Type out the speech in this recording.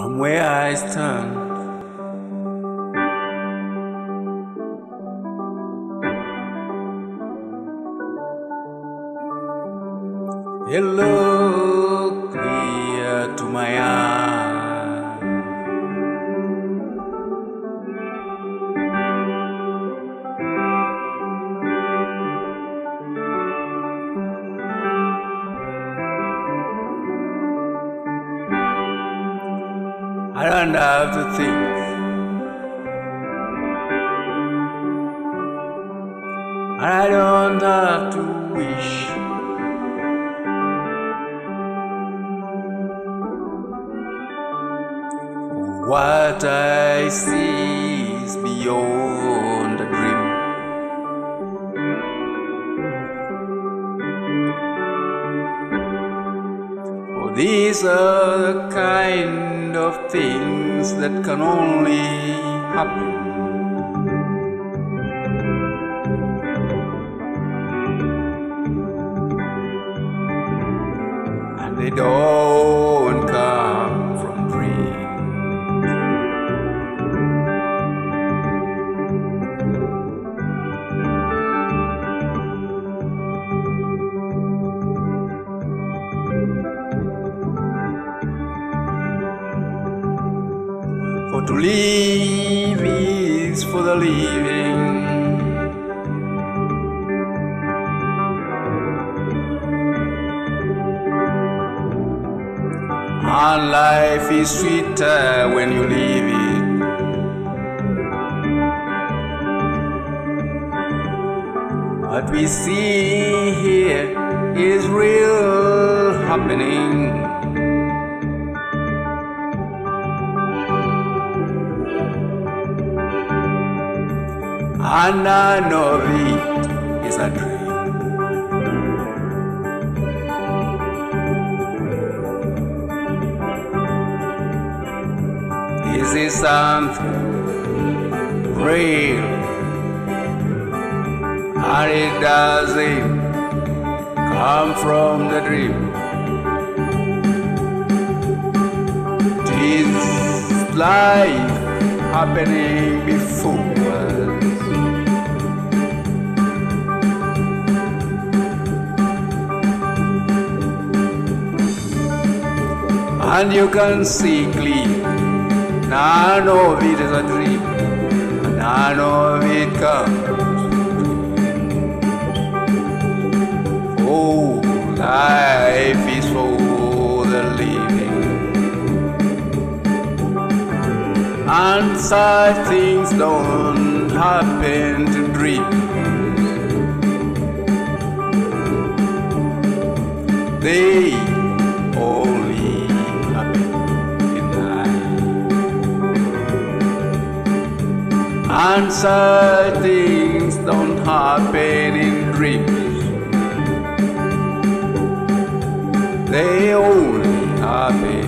from where I stand. Look clear to my eyes. I don't have to think. I don't have to wish. What I see is beyond a dream. These are the kind of things that can only happen. And they don't come from dreams. For to live is for the living. And life is sweeter when you live it. What we see here is real happening. Of it is a dream. This is something real, and it doesn't come from the dream. It is life happening before And you can see clear, none of it is a dream, and none of it comes. Oh, life is for the living. And such things don't happen to dream. They And such things don't happen in dreams. They only happen